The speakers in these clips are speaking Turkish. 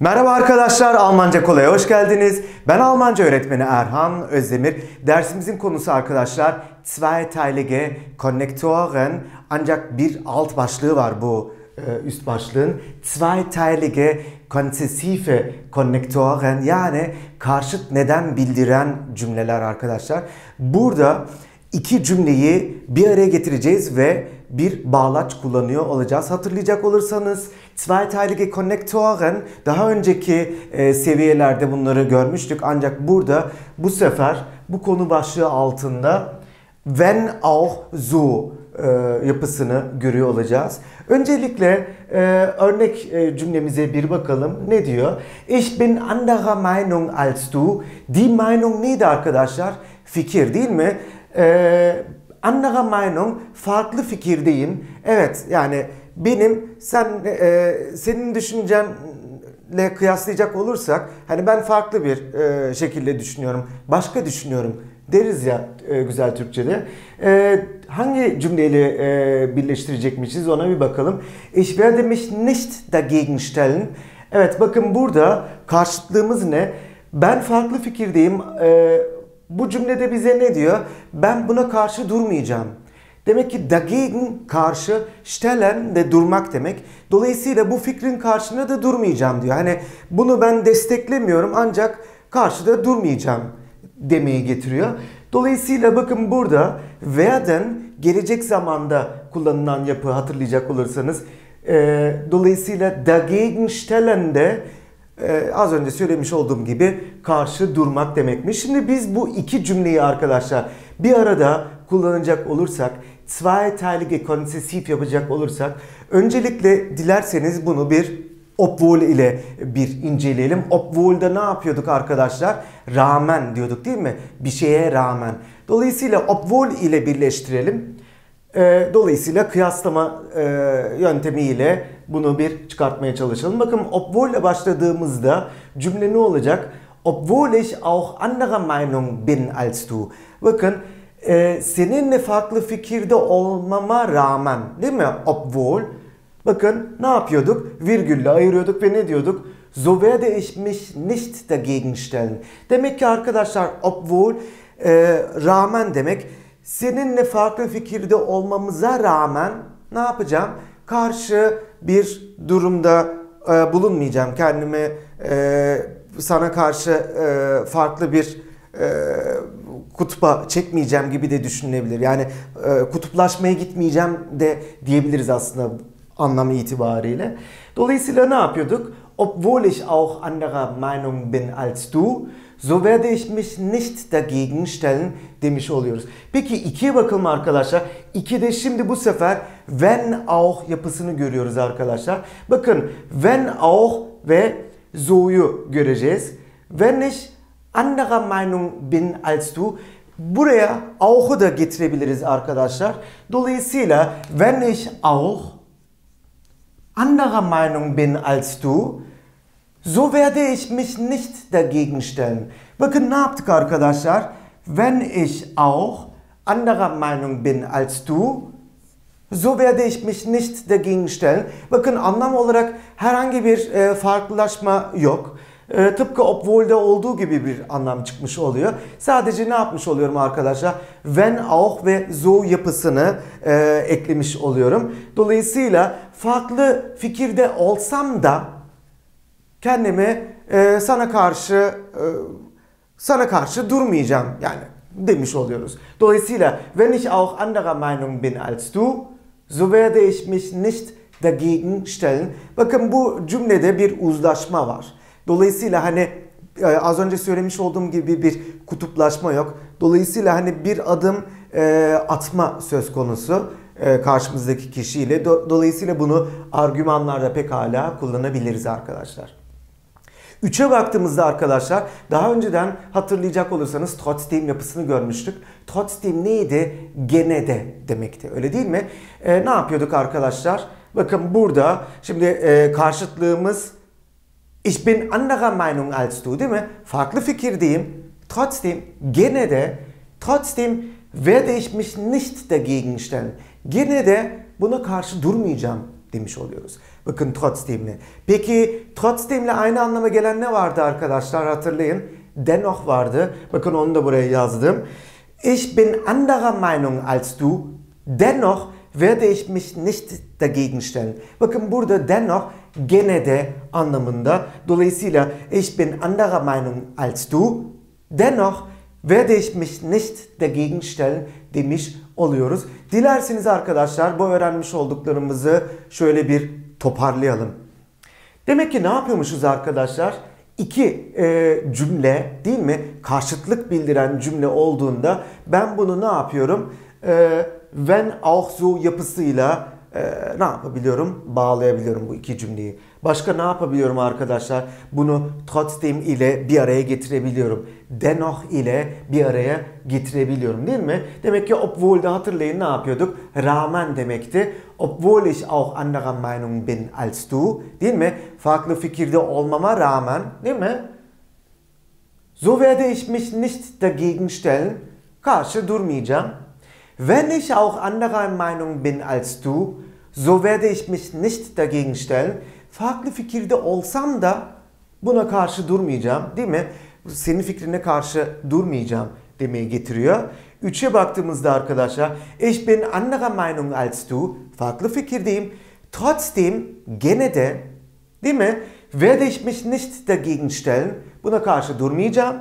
Merhaba arkadaşlar, Almanca Kolay'a hoş geldiniz. Ben Almanca öğretmeni Erhan Özdemir. Dersimizin konusu arkadaşlar zweiteilige Konnektoren ancak bir alt başlığı var bu e, üst başlığın. Zweiteilige konsesive Konnektoren yani karşıt neden bildiren cümleler arkadaşlar. Burada iki cümleyi bir araya getireceğiz ve bir bağlaç kullanıyor olacağız. Hatırlayacak olursanız zweiteilige Konnektoren daha önceki e, seviyelerde bunları görmüştük. Ancak burada bu sefer bu konu başlığı altında wenn auch so e, yapısını görüyor olacağız. Öncelikle e, örnek e, cümlemize bir bakalım. Ne diyor? Ich bin anderer Meinung als du. Die Meinung neydi arkadaşlar? Fikir değil mi? E, anderer Meinung farklı fikirdeyim. Evet yani benim sen e, senin düşüncenle kıyaslayacak olursak hani ben farklı bir e, şekilde düşünüyorum. Başka düşünüyorum deriz ya e, güzel Türkçe'de. E, hangi cümleyle e, birleştirecekmişiz ona bir bakalım. Ich werde mich nicht dagegen stellen. Evet bakın burada karşıtlığımız ne? Ben farklı fikirdeyim. E, bu cümlede bize ne diyor? Ben buna karşı durmayacağım. Demek ki dagegen karşı, stellen de durmak demek. Dolayısıyla bu fikrin karşısında da durmayacağım diyor. Hani bunu ben desteklemiyorum ancak karşıda durmayacağım demeyi getiriyor. Dolayısıyla bakın burada werden gelecek zamanda kullanılan yapı hatırlayacak olursanız. E, dolayısıyla dagegen stellen de ee, az önce söylemiş olduğum gibi karşı durmak demekmiş. Şimdi biz bu iki cümleyi arkadaşlar bir arada kullanacak olursak, zweiteilige konsesif yapacak olursak öncelikle dilerseniz bunu bir obwohl ile bir inceleyelim. Obwohl'da ne yapıyorduk arkadaşlar? Rağmen diyorduk değil mi? Bir şeye rağmen. Dolayısıyla obwohl ile birleştirelim. Ee, dolayısıyla kıyaslama e, yöntemiyle bunu bir çıkartmaya çalışalım. Bakın obwohl ile başladığımızda cümle ne olacak? Obwohl ich auch anderer Meinung bin als du. Bakın e, seninle farklı fikirde olmama rağmen değil mi? Obwohl. Bakın ne yapıyorduk? Virgülle ayırıyorduk ve ne diyorduk? So werde ich mich nicht dagegen stellen. Demek ki arkadaşlar obwohl e, rağmen demek. Seninle farklı fikirde olmamıza rağmen ne yapacağım? Karşı bir durumda e, bulunmayacağım. Kendimi e, sana karşı e, farklı bir e, kutba çekmeyeceğim gibi de düşünülebilir. Yani e, kutuplaşmaya gitmeyeceğim de diyebiliriz aslında anlamı itibariyle. Dolayısıyla ne yapıyorduk? Obwohl ich auch anderer Meinung bin als du, so werde ich mich nicht dagegen stellen demiş oluyoruz. Peki ikiye bakalım arkadaşlar. İkide şimdi bu sefer wenn auch yapısını görüyoruz arkadaşlar. Bakın wenn auch ve so'yu göreceğiz. Wenn ich anderer Meinung bin als du buraya auch'u da getirebiliriz arkadaşlar. Dolayısıyla wenn ich auch anderer Meinung bin als du so werde ich mich nicht dagegen stellen. Bakın ne yaptık arkadaşlar? Wenn ich auch anderer Meinung bin als du, so werde ich mich nicht dagegen stellen. Bakın anlam olarak herhangi bir e, farklılaşma yok. E, tıpkı obwohl'de olduğu gibi bir anlam çıkmış oluyor. Sadece ne yapmış oluyorum arkadaşlar? When, auch ve so yapısını e, eklemiş oluyorum. Dolayısıyla farklı fikirde olsam da kendimi e, sana karşı e, sana karşı durmayacağım yani demiş oluyoruz. Dolayısıyla wenn ich auch anderer Meinung bin als du, so werde ich mich nicht dagegen stellen. Bakın bu cümlede bir uzlaşma var. Dolayısıyla hani e, az önce söylemiş olduğum gibi bir kutuplaşma yok. Dolayısıyla hani bir adım e, atma söz konusu e, karşımızdaki kişiyle. Dolayısıyla bunu argümanlarda pekala kullanabiliriz arkadaşlar. Üçe baktığımızda arkadaşlar daha önceden hatırlayacak olursanız trotzdem yapısını görmüştük. Trotzdem neydi? Gene de demekti. Öyle değil mi? E, ne yapıyorduk arkadaşlar? Bakın burada şimdi e, karşıtlığımız Ich bin anderer Meinung als du değil mi? Farklı fikirdeyim. Trotzdem gene de trotzdem werde ich mich nicht dagegen stellen. Gene de buna karşı durmayacağım demiş oluyoruz. Bakın trotzdemle. Peki trotzdemle aynı anlama gelen ne vardı arkadaşlar hatırlayın. Dennoch vardı. Bakın onu da buraya yazdım. Ich bin anderer Meinung als du. Dennoch werde ich mich nicht dagegen stellen. Bakın burada dennoch gene de anlamında. Dolayısıyla ich bin anderer Meinung als du. Dennoch werde ich mich nicht dagegen stellen demiş oluyoruz. Dilerseniz arkadaşlar bu öğrenmiş olduklarımızı şöyle bir toparlayalım. Demek ki ne yapıyormuşuz arkadaşlar? İki e, cümle değil mi? Karşıtlık bildiren cümle olduğunda ben bunu ne yapıyorum? E, wenn auch so yapısıyla e, ne yapabiliyorum? Bağlayabiliyorum bu iki cümleyi. Başka ne yapabiliyorum arkadaşlar? Bunu trotzdem ile bir araya getirebiliyorum. Dennoch ile bir araya getirebiliyorum değil mi? Demek ki obwohl'da hatırlayın ne yapıyorduk? Rağmen demekti. Obwohl ich auch anderer Meinung bin als du. Değil mi? Farklı fikirde olmama rağmen değil mi? So werde ich mich nicht dagegen stellen. Karşı durmayacağım. Wenn ich auch anderer Meinung bin als du, so werde ich mich nicht dagegen stellen. Farklı fikirde olsam da buna karşı durmayacağım değil mi? Senin fikrine karşı durmayacağım demeye getiriyor. Üçe baktığımızda arkadaşlar ich bin anderer Meinung als du farklı fikirdeyim. Trotzdem gene de değil mi? Werde ich mich nicht dagegen stellen. Buna karşı durmayacağım.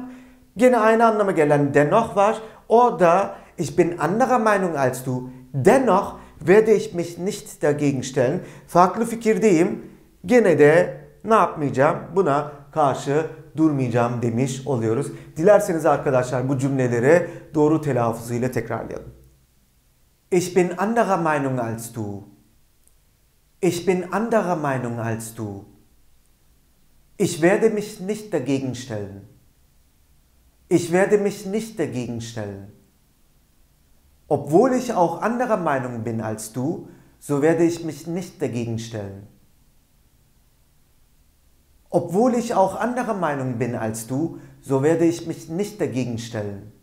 Gene aynı anlama gelen dennoch var. O da ich bin anderer Meinung als du. Dennoch werde ich mich nicht dagegen stellen. Farklı fikirdeyim. Gene de ne yapmayacağım? Buna karşı durmayacağım demiş oluyoruz. Dilerseniz arkadaşlar bu cümleleri doğru telaffuzuyla tekrarlayalım. Ich bin anderer Meinung als du. Ich bin anderer Meinung als du. Ich werde mich nicht dagegen stellen. Ich werde mich nicht dagegen stellen. Obwohl ich auch anderer Meinung bin als du, so werde ich mich nicht dagegen stellen. Obwohl ich auch anderer Meinung bin als du, so werde ich mich nicht dagegen stellen.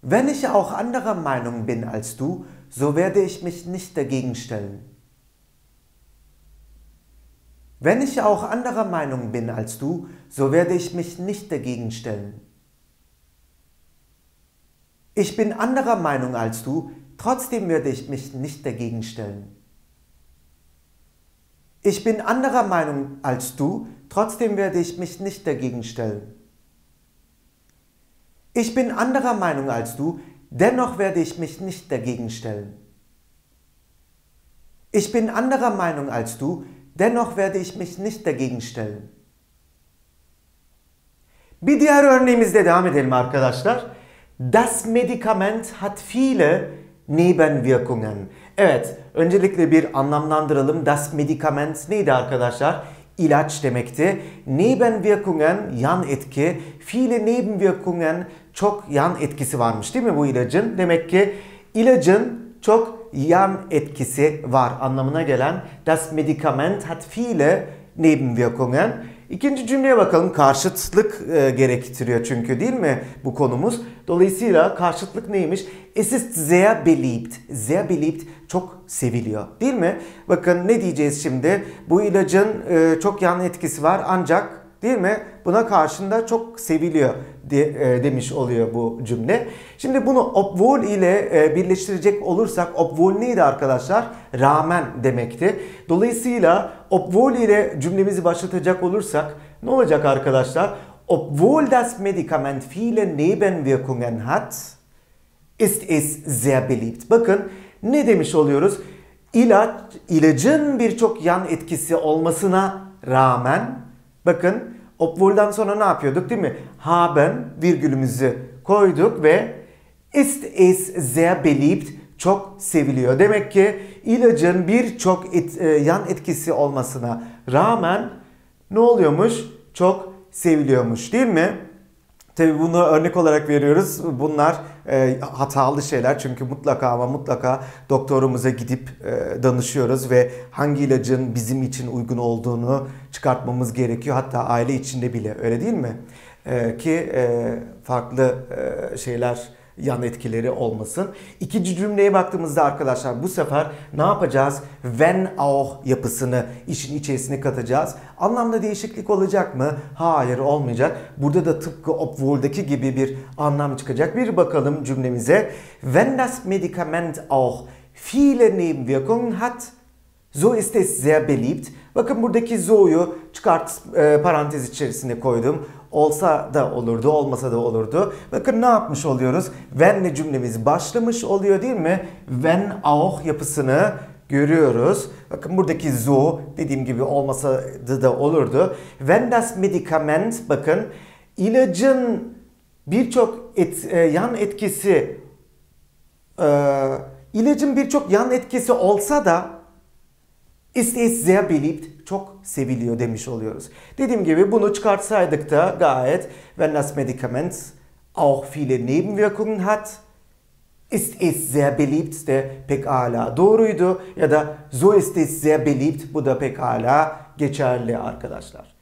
Wenn ich auch anderer Meinung bin als du, so werde ich mich nicht dagegen stellen. Wenn ich auch anderer Meinung bin als du, so werde ich mich nicht dagegen stellen. Ich bin anderer Meinung als du, trotzdem werde ich mich nicht dagegen stellen. Ich bin anderer Meinung als du, trotzdem werde ich mich nicht dagegen stellen. Ich bin anderer Meinung als du, dennoch werde ich mich nicht dagegen stellen. Ich bin anderer Meinung als du, dennoch werde ich mich nicht dagegen stellen. Bir diğer örneğimizde devam edelim arkadaşlar. Das Medikament hat viele Nebenwirkungen. Evet, öncelikle bir anlamlandıralım. Das Medikament neydi arkadaşlar? İlaç demekti. Nebenwirkungen, yan etki. Viele Nebenwirkungen, çok yan etkisi varmış değil mi bu ilacın? Demek ki ilacın çok yan etkisi var anlamına gelen Das Medikament hat viele Nebenwirkungen. İkinci cümleye bakalım. Karşıtlık e, gerektiriyor çünkü değil mi bu konumuz? Dolayısıyla karşıtlık neymiş? Es ist sehr beliebt. Sehr beliebt çok seviliyor değil mi? Bakın ne diyeceğiz şimdi? Bu ilacın e, çok yan etkisi var ancak değil mi? Buna karşında çok seviliyor de, e, demiş oluyor bu cümle. Şimdi bunu obwohl ile e, birleştirecek olursak obwohl neydi arkadaşlar? Rağmen demekti. Dolayısıyla obwohl ile cümlemizi başlatacak olursak ne olacak arkadaşlar? Obwohl das Medikament viele Nebenwirkungen hat, ist es sehr beliebt. Bakın ne demiş oluyoruz? İlaç, ilacın birçok yan etkisi olmasına rağmen bakın obwohl'dan sonra ne yapıyorduk değil mi? Haben virgülümüzü koyduk ve ist es sehr beliebt çok seviliyor. Demek ki ilacın birçok et, e, yan etkisi olmasına rağmen ne oluyormuş? Çok seviliyormuş değil mi? Tabii bunu örnek olarak veriyoruz. Bunlar e, hatalı şeyler çünkü mutlaka ama mutlaka doktorumuza gidip e, danışıyoruz ve hangi ilacın bizim için uygun olduğunu çıkartmamız gerekiyor. Hatta aile içinde bile öyle değil mi? E, ki e, farklı e, şeyler yan etkileri olmasın. İkinci cümleye baktığımızda arkadaşlar bu sefer ne yapacağız? Wenn auch yapısını işin içerisine katacağız. Anlamda değişiklik olacak mı? Hayır olmayacak. Burada da tıpkı obwohl'daki gibi bir anlam çıkacak. Bir bakalım cümlemize. Wenn das Medikament auch viele Nebenwirkungen hat, so ist es sehr beliebt. Bakın buradaki zo'yu çıkart e, parantez içerisine koydum. Olsa da olurdu, olmasa da olurdu. Bakın ne yapmış oluyoruz? When'le cümlemiz başlamış oluyor değil mi? When auch yapısını görüyoruz. Bakın buradaki zo dediğim gibi olmasa da olurdu. When das Medikament bakın ilacın birçok et, e, yan etkisi e, ilacın birçok yan etkisi olsa da ist es sehr beliebt çok seviliyor demiş oluyoruz. Dediğim gibi bunu çıkartsaydık da gayet wenn das Medikament auch viele Nebenwirkungen hat ist es sehr beliebt de pekala doğruydu ya da so ist es sehr beliebt bu da pekala geçerli arkadaşlar.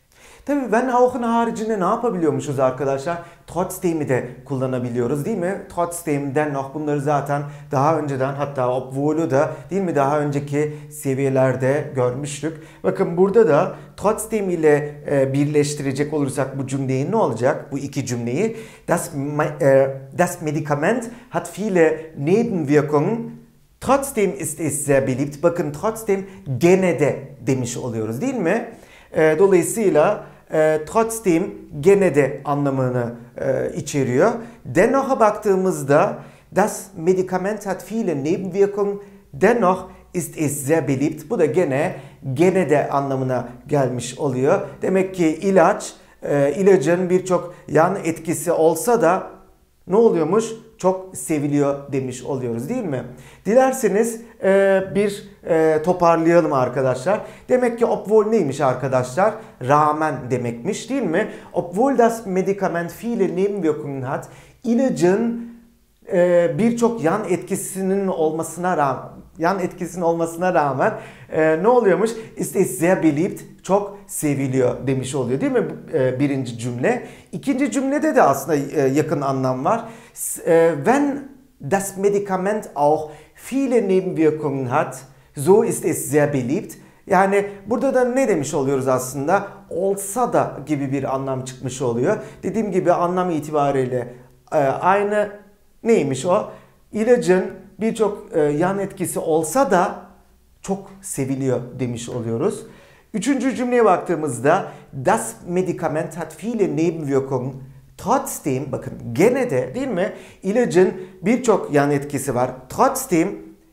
Tabi ben auch'un haricinde ne yapabiliyormuşuz arkadaşlar? Trotzdem'i de kullanabiliyoruz değil mi? Trotzdem, dennoch bunları zaten daha önceden hatta obwohl'u da değil mi daha önceki seviyelerde görmüştük. Bakın burada da trotzdem ile e, birleştirecek olursak bu cümleyi ne olacak? Bu iki cümleyi. Das, e, das Medikament hat viele Nebenwirkungen Trotzdem ist es sehr beliebt. Bakın trotzdem gene de demiş oluyoruz değil mi? E, dolayısıyla e, trotzdem gene de anlamını e, içeriyor. Dennoch'a baktığımızda das Medikament hat viele Nebenwirkungen, dennoch ist es sehr beliebt. Bu da gene gene de anlamına gelmiş oluyor. Demek ki ilaç, e, ilacın birçok yan etkisi olsa da ne oluyormuş? Çok seviliyor demiş oluyoruz değil mi? Dilerseniz e, bir e, toparlayalım arkadaşlar. Demek ki obwohl neymiş arkadaşlar? Rağmen demekmiş değil mi? Obwohl das Medikament viele Nebenwirkungen hat, ilacın e, birçok yan etkisinin olmasına rağmen yan etkisinin olmasına rağmen e, ne oluyormuş? Ist sehr beliebt, çok seviliyor demiş oluyor değil mi e, birinci cümle? İkinci cümlede de aslında e, yakın anlam var. E, wenn das Medikament auch viele Nebenwirkungen hat, so ist es sehr beliebt. Yani burada da ne demiş oluyoruz aslında? Olsa da gibi bir anlam çıkmış oluyor. Dediğim gibi anlam itibariyle e, aynı neymiş o? İlacın birçok e, yan etkisi olsa da çok seviliyor demiş oluyoruz. Üçüncü cümleye baktığımızda das Medikament hat viele Nebenwirkungen. Trotzdem bakın gene de değil mi ilacın birçok yan etkisi var. Trotzdem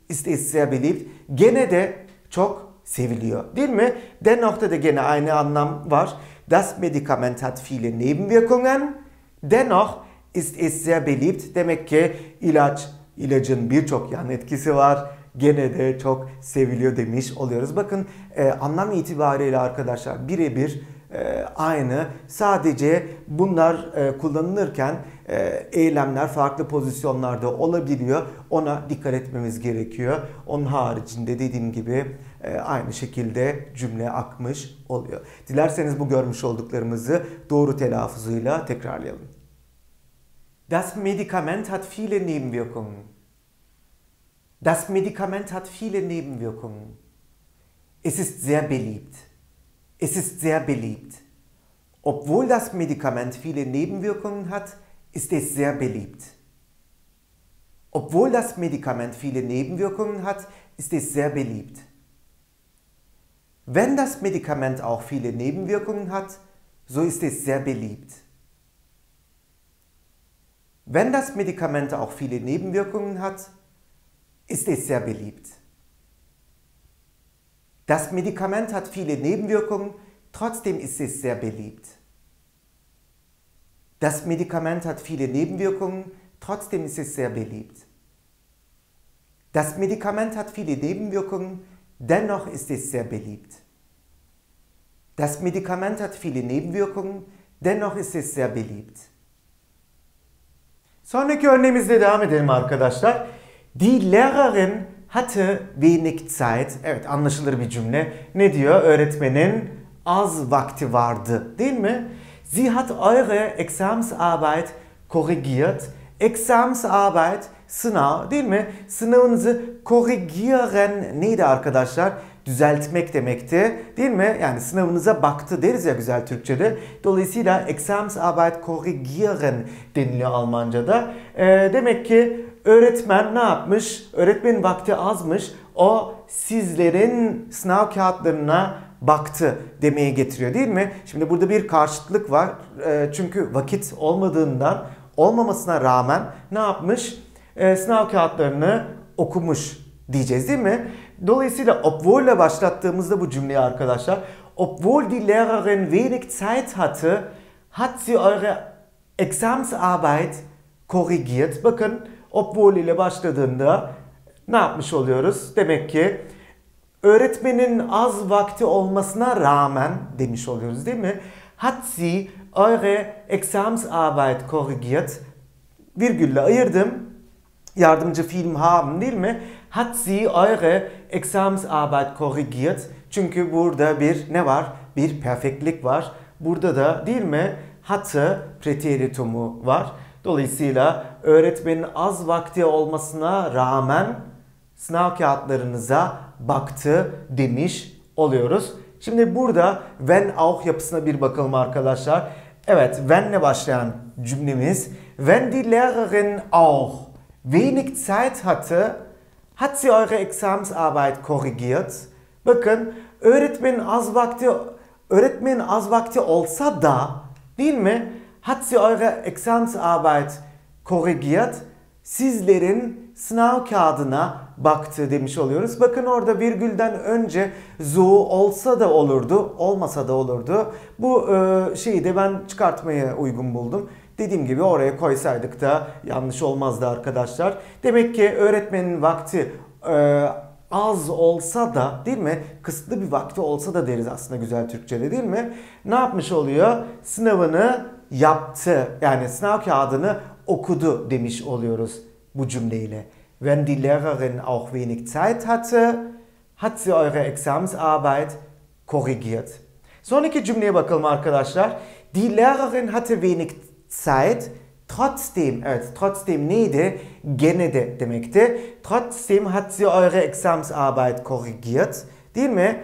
ist es sehr beliebt. Gene de çok seviliyor değil mi? Dennoch da gene aynı anlam var. Das Medikament hat viele Nebenwirkungen. Dennoch ist es sehr beliebt. Demek ki ilaç, ilacın birçok yan etkisi var gene de çok seviliyor demiş oluyoruz. Bakın e, anlam itibariyle arkadaşlar birebir e, aynı. Sadece bunlar e, kullanılırken e, eylemler farklı pozisyonlarda olabiliyor. Ona dikkat etmemiz gerekiyor. Onun haricinde dediğim gibi e, aynı şekilde cümle akmış oluyor. Dilerseniz bu görmüş olduklarımızı doğru telaffuzuyla tekrarlayalım. Das Medikament hat viele Nebenwirkungen. Das Medikament hat viele Nebenwirkungen. Es ist sehr beliebt. Es ist sehr beliebt. Obwohl das Medikament viele Nebenwirkungen hat, ist es sehr beliebt. Obwohl das Medikament viele Nebenwirkungen hat, ist es sehr beliebt. Wenn das Medikament auch viele Nebenwirkungen hat, so ist es sehr beliebt. Wenn das Medikament auch viele Nebenwirkungen hat, ist es sehr beliebt. Das Medikament hat viele Nebenwirkungen, trotzdem ist es sehr beliebt. Das Medikament hat viele Nebenwirkungen, trotzdem ist es sehr beliebt. Das Medikament hat viele Nebenwirkungen, dennoch ist es sehr beliebt. Das Medikament hat viele Nebenwirkungen, dennoch ist es sehr beliebt. Sonraki örneğimizle devam edelim arkadaşlar. Die Lehrerin hatte wenig Zeit. Evet anlaşılır bir cümle. Ne diyor? Öğretmenin az vakti vardı değil mi? Sie hat eure Examensarbeit korrigiert. Examensarbeit, sınav değil mi? Sınavınızı korrigieren neydi arkadaşlar? Düzeltmek demekti değil mi? Yani sınavınıza baktı deriz ya güzel Türkçe'de. Dolayısıyla Examensarbeit korrigieren deniliyor Almanca'da. Ee, demek ki öğretmen ne yapmış? Öğretmenin vakti azmış. O sizlerin sınav kağıtlarına baktı demeye getiriyor değil mi? Şimdi burada bir karşıtlık var. E, çünkü vakit olmadığından olmamasına rağmen ne yapmış? E, sınav kağıtlarını okumuş diyeceğiz değil mi? Dolayısıyla obwohl ile başlattığımızda bu cümleyi arkadaşlar obwohl die Lehrerin wenig Zeit hatte, hat sie eure Examensarbeit korrigiert. Bakın obwohl ile başladığında ne yapmış oluyoruz? Demek ki öğretmenin az vakti olmasına rağmen demiş oluyoruz değil mi? Hat sie eure Examensarbeit korrigiert? Virgülle ayırdım. Yardımcı film haben değil mi? Hat sie eure Examensarbeit korrigiert? Çünkü burada bir ne var? Bir perfektlik var. Burada da değil mi? Hatte preteritumu var. Dolayısıyla öğretmenin az vakti olmasına rağmen sınav kağıtlarınıza baktı demiş oluyoruz. Şimdi burada wenn auch yapısına bir bakalım arkadaşlar. Evet, wenn'le başlayan cümlemiz. Wenn die Lehrerin auch wenig Zeit hatte, hat sie eure Examensarbeit korrigiert. Bakın, öğretmenin az vakti öğretmenin az vakti olsa da değil mi? Hat sie eure Examensarbeit korrigiert? Sizlerin sınav kağıdına baktı demiş oluyoruz. Bakın orada virgülden önce zu olsa da olurdu, olmasa da olurdu. Bu e, şeyi de ben çıkartmaya uygun buldum. Dediğim gibi oraya koysaydık da yanlış olmazdı arkadaşlar. Demek ki öğretmenin vakti e, az olsa da değil mi? Kısıtlı bir vakti olsa da deriz aslında güzel Türkçe'de değil mi? Ne yapmış oluyor? Sınavını yaptı. Yani sınav kağıdını okudu demiş oluyoruz bu cümleyle. Wenn die Lehrerin auch wenig Zeit hatte, hat sie eure Examensarbeit korrigiert. Sonraki cümleye bakalım arkadaşlar. Die Lehrerin hatte wenig Zeit, trotzdem, evet trotzdem neydi? Gene de demekti. Trotzdem hat sie eure Examensarbeit korrigiert. Değil mi?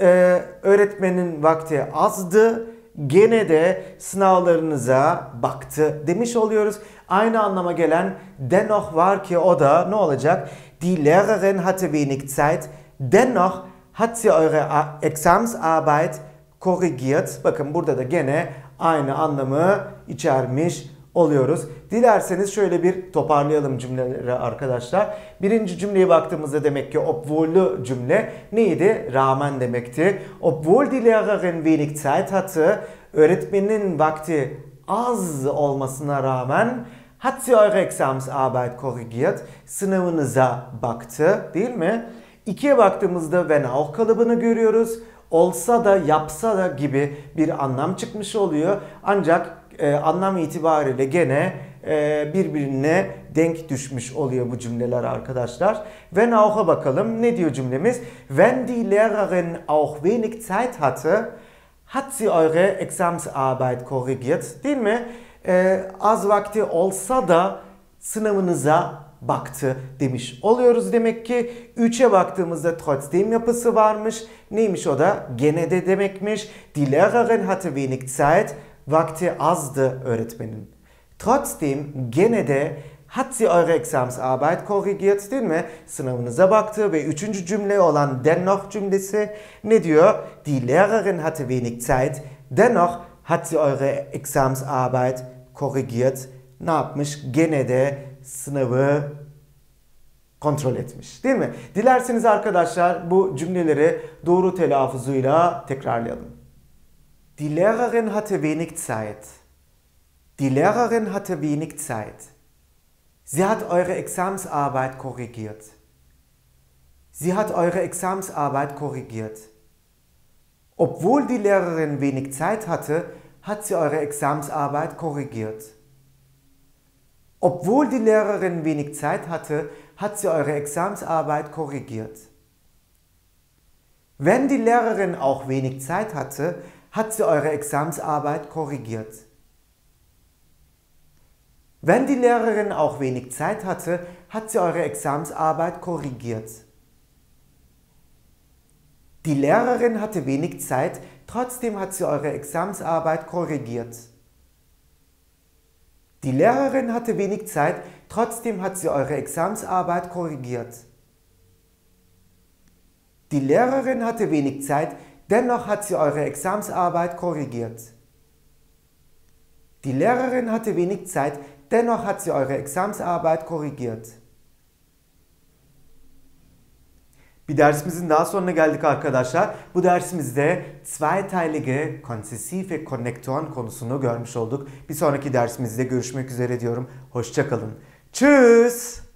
Ee, öğretmenin vakti azdı gene de sınavlarınıza baktı demiş oluyoruz. Aynı anlama gelen dennoch var ki o da ne olacak? Die Lehrerin hatte wenig Zeit, dennoch hat sie eure Examensarbeit korrigiert. Bakın burada da gene aynı anlamı içermiş oluyoruz. Dilerseniz şöyle bir toparlayalım cümleleri arkadaşlar. Birinci cümleye baktığımızda demek ki obwohl'lu cümle neydi? Rağmen demekti. Obwohl die Lehrerin wenig Zeit hatte, öğretmenin vakti az olmasına rağmen hat sie eure Examensarbeit korrigiert, sınavınıza baktı değil mi? İkiye baktığımızda wenn auch kalıbını görüyoruz. Olsa da yapsa da gibi bir anlam çıkmış oluyor. Ancak e, anlam itibariyle gene e, birbirine denk düşmüş oluyor bu cümleler arkadaşlar. Wenn auch'a bakalım. Ne diyor cümlemiz? Wenn die Lehrerin auch wenig Zeit hatte, hat sie eure Examensarbeit korrigiert. Değil mi? E, az vakti olsa da sınavınıza baktı demiş oluyoruz. Demek ki 3'e baktığımızda trotzdem yapısı varmış. Neymiş o da? Gene de demekmiş. Die Lehrerin hatte wenig Zeit. Vakti azdı öğretmenin. Trotzdem gene de hat sie eure Examensarbeit korrigiert değil mi? Sınavınıza baktı ve üçüncü cümle olan dennoch cümlesi ne diyor? Die Lehrerin hatte wenig Zeit, dennoch hat sie eure Examensarbeit korrigiert. Ne yapmış? Gene de sınavı kontrol etmiş. Değil mi? Dilerseniz arkadaşlar bu cümleleri doğru telaffuzuyla tekrarlayalım. Die Lehrerin hatte wenig Zeit. Die Lehrerin hatte wenig Zeit. Sie hat eure Examensarbeit korrigiert. Sie hat eure Examensarbeit korrigiert. Obwohl die Lehrerin wenig Zeit hatte, hat sie eure Examensarbeit korrigiert. Obwohl die Lehrerin wenig Zeit hatte, hat sie eure Examensarbeit korrigiert. Wenn die Lehrerin auch wenig Zeit hatte, hat sie eure Examensarbeit korrigiert. Wenn die Lehrerin auch wenig Zeit hatte, hat sie eure Examensarbeit korrigiert. Die Lehrerin hatte wenig Zeit, trotzdem hat sie eure Examensarbeit korrigiert. Die Lehrerin hatte wenig Zeit, trotzdem hat sie eure Examensarbeit korrigiert. Die Lehrerin hatte wenig Zeit, dennoch hat sie eure Examensarbeit korrigiert. Die Lehrerin hatte wenig Zeit, dennoch hat sie eure Examensarbeit korrigiert. Bir dersimizin daha sonuna geldik arkadaşlar. Bu dersimizde zweiteilige konsesive konnektoren konusunu görmüş olduk. Bir sonraki dersimizde görüşmek üzere diyorum. Hoşçakalın. Tschüss.